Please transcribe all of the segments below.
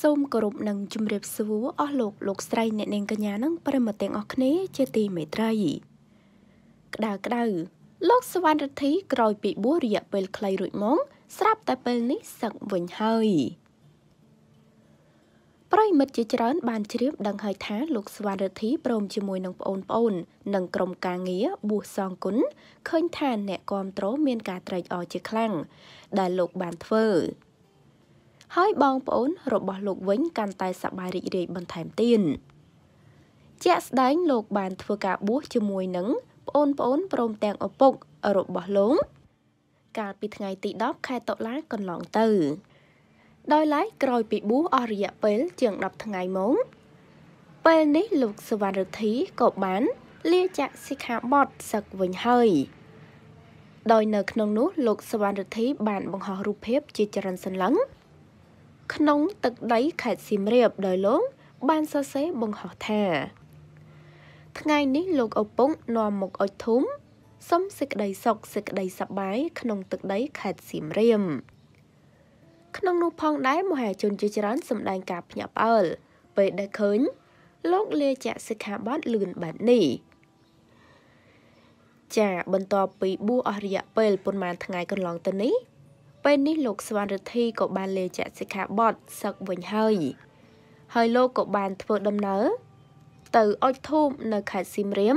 សូមគោរពនិងជម្រាបសួរអស់លោកលោកស្រីអ្នកនាងកញ្ញានិងប្រិមត្តទាំងអស់គ្នាជាទីមេត្រីក្តៅក្តៅលោកសវណ្ណរិទ្ធីក្រោយពីបួសរយៈពេលខ្លីរួចមកស្រាប់តែពេលនេះសឹកវិញហើយប្រិមិត្តជាច្រើនបានជ្រាបដឹងហើយថាលោកស្វណ្ណរិទ្ធីព្រមជាមួយនឹងប្អូនប្អូននិងក្រុមការងារបួសសងគុណឃើញថាអ្នកគ្រប់គ្រងមានការត្រេកអរជាខ្លាំងដែលលោកបានធ្វើ ហើយបងប្អូនរបស់លោកវិញកាន់តែសប្បាយរីករាយបន្ថែមទៀតជាក់ស្ដែងលោកបានធ្វើការបួសជាមួយនឹងប្អូនប្អូនព្រមទាំងឪពុករបស់លោកកាលពីថ្ងៃទី10ខែតុលាកន្លងទៅ ដោយឡែកក្រោយពីបួសអស់រយៈពេលជាង10ថ្ងៃមកពេលនេះលោកសវណ្ណរិទ្ធីក៏បាន លាចាកសិក្ខាបទសឹកវិញហើយដោយនៅក្នុងនោះលោកសវណ្ណរិទ្ធីបានបង្ហោះរូបភាពជាចរន្តសន្លឹង ក្នុងទឹកដីខេត្តសៀមរាបដោយលោកបានសរសេរបង្ហោះថា ថ្ងៃនេះលោកឪពុកនាំមកអុជធុំសុំសេចក្តីសុខសេចក្តីសប្បាយក្នុងទឹកដីខេត្តសៀមរាបក្នុងនោះផងដែរមហាជនជាច្រើនសម្ដែងការភ្ញាក់ផ្អើលពេលដែលឃើញ លោកលាចាក់សិក្ខាបទលឿនបែបនេះចាបន្ទាប់ពីបួសអស់រយៈពេលប៉ុន្មានថ្ងៃកន្លងទៅនេះ ពេលនេះលោកស្វណ្ណរិទ្ធីក៏បានលាចាក់សិក្ខាបទសឹកវិញហើយ ហើយលោកក៏បានធ្វើដំណើរទៅអុជធូបនៅខេត្តសៀមរាប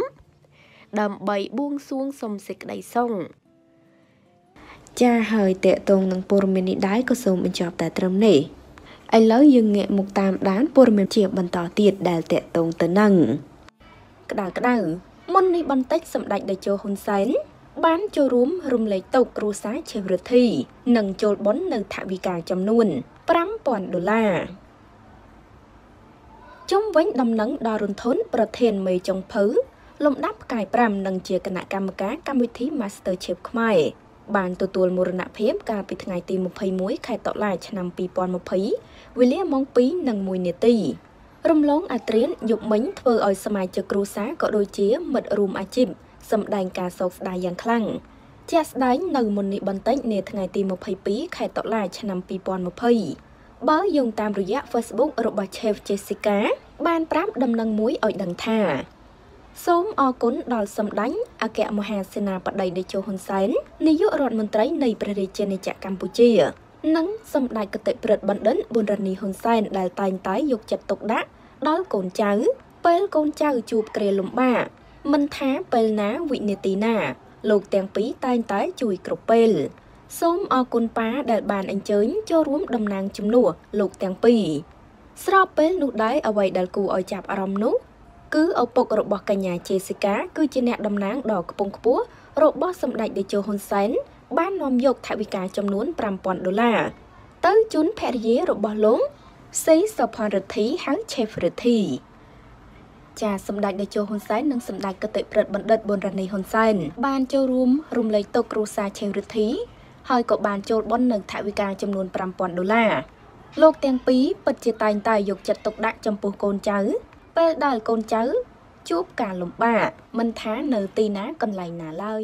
ដើម្បីបួងសួងសុំសេចក្តីសុងចាហើយតេតងនឹងព័ត៌មាននេះដែរក៏សូមបញ្ចប់តែត្រឹមនេះឥឡូវយើងងាកមកតាមដានព័ត៌មានជាបន្តទៀតដែលតេតងទៅនឹងក្តៅក្តៅមុននេះបន្តិចសម្ដេចតេជោហ៊ុនសែន បានចូលរួមរំលែកទុកគ្រួសារជាវរិទ្ធីនិងចូលបន់នៅថវិកាចំនួន5000ដុល្លារជុំវិញដំណឹងដល់រុនធុនប្រធានមេចុងភៅលំដាប់ផ្កាយ5និងជាគណៈកម្មការកម្មវិធី Master Chef ខ្មែរបានទទួលមរណភាពកាលពីថ្ងៃទី21ខែតុលាឆ្នាំ2020វេលាម៉ោង2:01នាទីរំលងអាត្រៀនយប់មិញធ្វើឲ្យសមាជិកគ្រួសារក៏ដូចជាមិត្តរួមអាជីព សម្ដែងការសោកស្ដាយយ៉ាងខ្លាំងជាក់ស្ដែងនៅមុននេះបន្តិចនាថ្ងៃទី22ខែតុលាឆ្នាំ2020បើយោងតាមរយៈ Facebook របស់ Chef Jessica បានប្រាប់ដំណឹងមួយឲ្យដឹងថា សូមអរគុណដល់សម្ដេចអគ្គមហាសេនាបតីតេជោហ៊ុនសែននាយករដ្ឋមន្ត្រីនៃព្រះរាជាណាចក្រកម្ពុជា និងសម្ដេចគតិប្រិទ្ធបណ្ឌិតប៊ុនរ៉ានីហ៊ុនសែនដែលតែងតែយកចិត្តទុកដាក់ដល់កូនចៅពេលកូនចៅជួបគ្រាលំបាក មិនថាពេលណាវិនាទីណា លោកទាំងពីរតែងតែជួយគ្រប់ពេលសូមអរគុណប៉ាដែលបានអញ្ជើញចូលរួមតំណាងជំនួសលោកទាំងពីរស្របពេលនោះដែរអ្វីដែលគួរឲ្យចាប់អារម្មណ៍នោះគឺឪពុករបស់កញ្ញាជេស៊ីកាគឺជាអ្នកតំណាងដ៏ខ្ពង់ខ្ពស់របស់សម្ដេចតេជោហ៊ុនសែនបាននាំយកថវិកាចំនួន5000ដុល្លារទៅជូនភរិយារបស់លោកសេសុផានរិទ្ធីហៅឆេហ្វរិទ្ធី ចាសម្ដេចតេជោហ៊ុនសែននិងសម្ដេចកតិប្រិទ្ធបណ្ឌិតប៊ុនរ៉ានីហ៊ុនសែនបានចូលរួមរំលែកទុកគ្រួសារឆេវរិទ្ធីហើយក៏បានចូលបន់នឹងថវិកាចំនួន5000ដុល្លារលោកទាំងពីរពិតជាតែងតែយកចិត្តទុកដាក់ចំពោះកូនចៅ ពេលដែលកូនចៅជួបការលំបាកមិនថានៅទីណាកន្លែងណាឡើយ